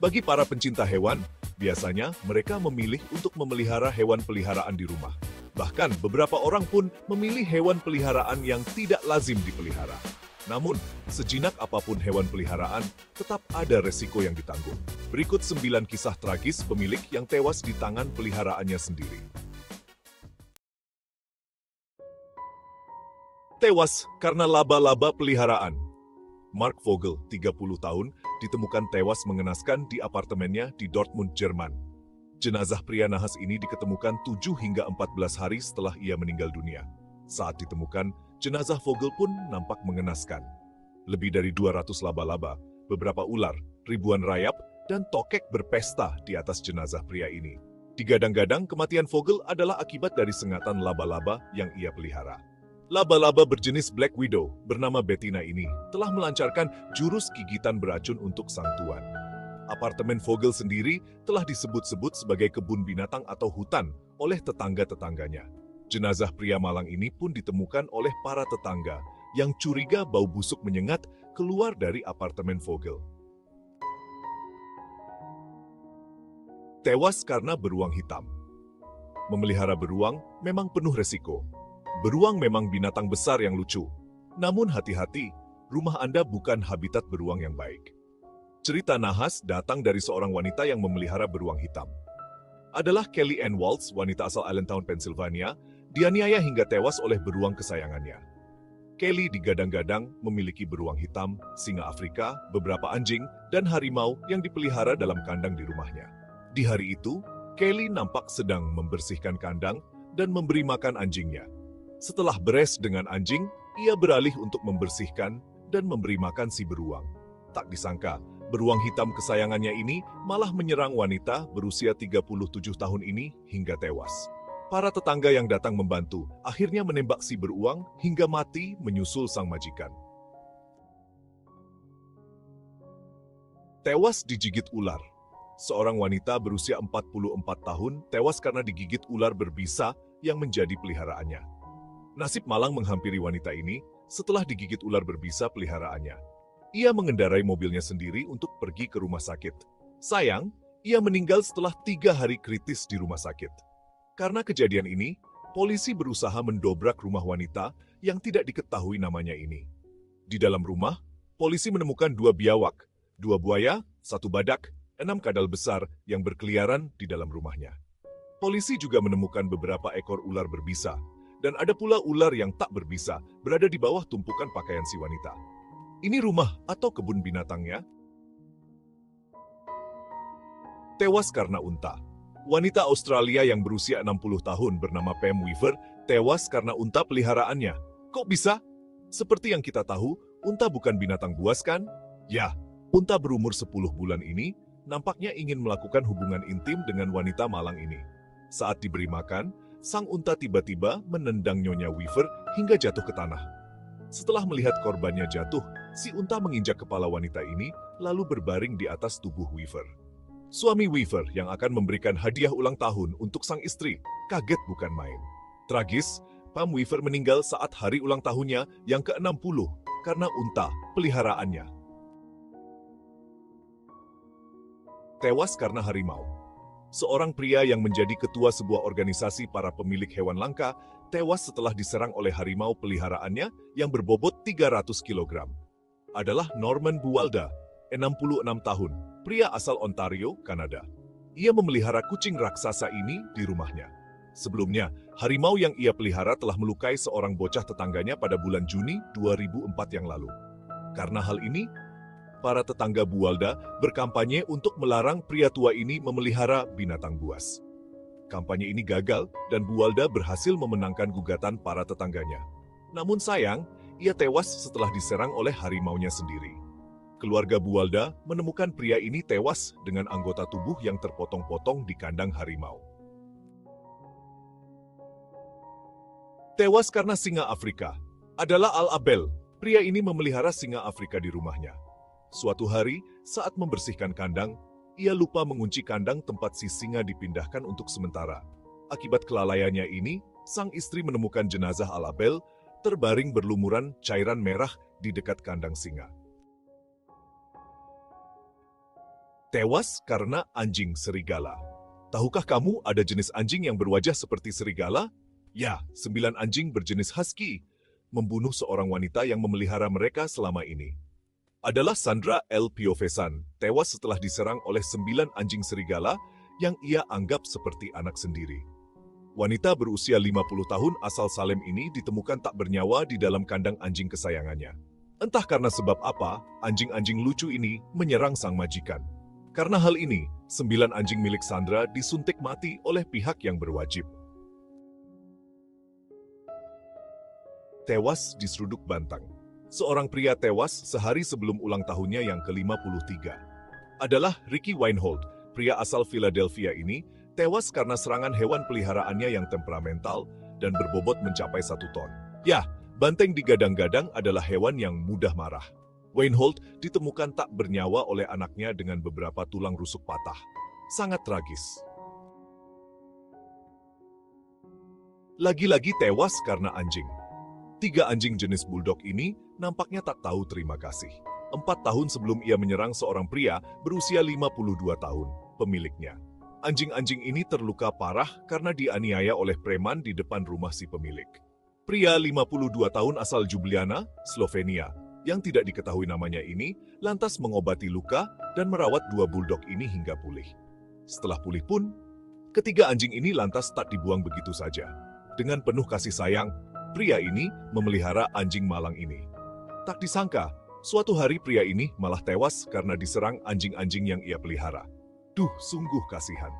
Bagi para pencinta hewan, biasanya mereka memilih untuk memelihara hewan peliharaan di rumah. Bahkan beberapa orang pun memilih hewan peliharaan yang tidak lazim dipelihara. Namun, sejinak apa pun hewan peliharaan, tetap ada resiko yang ditanggung. Berikut 9 kisah tragis pemilik yang tewas di tangan peliharaannya sendiri. Tewas karena laba-laba peliharaan. Mark Vogel, 30 tahun, ditemukan tewas mengenaskan di apartemennya di Dortmund, Jerman. Jenazah pria nahas ini diketemukan 7 hingga 14 hari setelah ia meninggal dunia. Saat ditemukan, jenazah Vogel pun nampak mengenaskan. Lebih dari 200 laba-laba, beberapa ular, ribuan rayap, dan tokek berpesta di atas jenazah pria ini. Digadang-gadang kematian Vogel adalah akibat dari sengatan laba-laba yang ia pelihara. Laba-laba berjenis Black Widow bernama Bettina ini telah melancarkan jurus gigitan beracun untuk sang tuan. Apartemen Vogel sendiri telah disebut-sebut sebagai kebun binatang atau hutan oleh tetangga-tetangganya. Jenazah pria malang ini pun ditemukan oleh para tetangga yang curiga bau busuk menyengat keluar dari apartemen Vogel. Tewas karena beruang hitam. Memelihara beruang memang penuh resiko, Beruang memang binatang besar yang lucu. Namun hati-hati, rumah Anda bukan habitat beruang yang baik. Cerita nahas datang dari seorang wanita yang memelihara beruang hitam. Adalah Kelly Ann Waltz, wanita asal Allentown, Pennsylvania, dianiaya hingga tewas oleh beruang kesayangannya. Kelly digadang-gadang memiliki beruang hitam, singa Afrika, beberapa anjing, dan harimau yang dipelihara dalam kandang di rumahnya. Di hari itu, Kelly nampak sedang membersihkan kandang dan memberi makan anjingnya. Setelah beres dengan anjing, ia beralih untuk membersihkan dan memberi makan si beruang. Tak disangka, beruang hitam kesayangannya ini malah menyerang wanita berusia 37 tahun ini hingga tewas. Para tetangga yang datang membantu akhirnya menembak si beruang hingga mati menyusul sang majikan. Tewas digigit ular. Seorang wanita berusia 44 tahun tewas karena digigit ular berbisa yang menjadi peliharaannya. Nasib malang menghampiri wanita ini setelah digigit ular berbisa peliharaannya. Ia mengendarai mobilnya sendiri untuk pergi ke rumah sakit. Sayang, ia meninggal setelah tiga hari kritis di rumah sakit. Karena kejadian ini, polisi berusaha mendobrak rumah wanita yang tidak diketahui namanya ini. Di dalam rumah, polisi menemukan dua biawak, dua buaya, satu badak, enam kadal besar yang berkeliaran di dalam rumahnya. Polisi juga menemukan beberapa ekor ular berbisa, dan ada pula ular yang tak berbisa berada di bawah tumpukan pakaian si wanita. Ini rumah atau kebun binatangnya? Tewas karena unta. Wanita Australia yang berusia 60 tahun bernama Pam Weaver tewas karena unta peliharaannya. Kok bisa? Seperti yang kita tahu, unta bukan binatang buas kan? Ya, unta berumur 10 bulan ini nampaknya ingin melakukan hubungan intim dengan wanita malang ini. Saat diberi makan, sang unta tiba-tiba menendang Nyonya Weaver hingga jatuh ke tanah. Setelah melihat korbannya jatuh, si unta menginjak kepala wanita ini lalu berbaring di atas tubuh Weaver. Suami Weaver yang akan memberikan hadiah ulang tahun untuk sang istri kaget bukan main. Tragis, Pam Weaver meninggal saat hari ulang tahunnya yang ke-60 karena unta peliharaannya. Tewas karena harimau seorang pria yang menjadi ketua sebuah organisasi para pemilik hewan langka tewas setelah diserang oleh harimau peliharaannya yang berbobot 300 kg. Adalah Norman Buwalda, 66 tahun, pria asal Ontario, Kanada. Ia memelihara kucing raksasa ini di rumahnya. Sebelumnya, harimau yang ia pelihara telah melukai seorang bocah tetangganya pada bulan Juni 2004 yang lalu. Karena hal ini, para tetangga Bualda berkampanye untuk melarang pria tua ini memelihara binatang buas. Kampanye ini gagal dan Bualda berhasil memenangkan gugatan para tetangganya. Namun sayang, ia tewas setelah diserang oleh harimaunya sendiri. Keluarga Bualda menemukan pria ini tewas dengan anggota tubuh yang terpotong-potong di kandang harimau. Tewas karena singa Afrika adalah Al-Abel. Pria ini memelihara singa Afrika di rumahnya. Suatu hari, saat membersihkan kandang, ia lupa mengunci kandang tempat si singa dipindahkan untuk sementara. Akibat kelalaiannya ini, sang istri menemukan jenazah Alabel terbaring berlumuran cairan merah di dekat kandang singa. Tewas karena anjing serigala. Tahukah kamu ada jenis anjing yang berwajah seperti serigala? Ya, sembilan anjing berjenis husky membunuh seorang wanita yang memelihara mereka selama ini. Adalah Sandra L. Piovesan, tewas setelah diserang oleh sembilan anjing serigala yang ia anggap seperti anak sendiri. Wanita berusia 50 tahun asal Salem ini ditemukan tak bernyawa di dalam kandang anjing kesayangannya. Entah karena sebab apa, anjing-anjing lucu ini menyerang sang majikan. Karena hal ini, sembilan anjing milik Sandra disuntik mati oleh pihak yang berwajib. Tewas di Seruduk Bantang. Seorang pria tewas sehari sebelum ulang tahunnya yang ke-53. Adalah Ricky Weinhold, pria asal Philadelphia ini, tewas karena serangan hewan peliharaannya yang temperamental dan berbobot mencapai satu ton. Ya, banteng digadang-gadang adalah hewan yang mudah marah. Weinhold ditemukan tak bernyawa oleh anaknya dengan beberapa tulang rusuk patah. Sangat tragis. Lagi-lagi tewas karena anjing. Tiga anjing jenis bulldog ini nampaknya tak tahu terima kasih. Empat tahun sebelum ia menyerang seorang pria berusia 52 tahun, pemiliknya. Anjing-anjing ini terluka parah karena dianiaya oleh preman di depan rumah si pemilik. Pria 52 tahun asal Ljubljana, Slovenia, yang tidak diketahui namanya ini, lantas mengobati luka dan merawat dua bulldog ini hingga pulih. Setelah pulih pun, ketiga anjing ini lantas tak dibuang begitu saja. Dengan penuh kasih sayang, pria ini memelihara anjing malang ini. Tak disangka, suatu hari pria ini malah tewas karena diserang anjing-anjing yang ia pelihara. Duh, sungguh kasihan.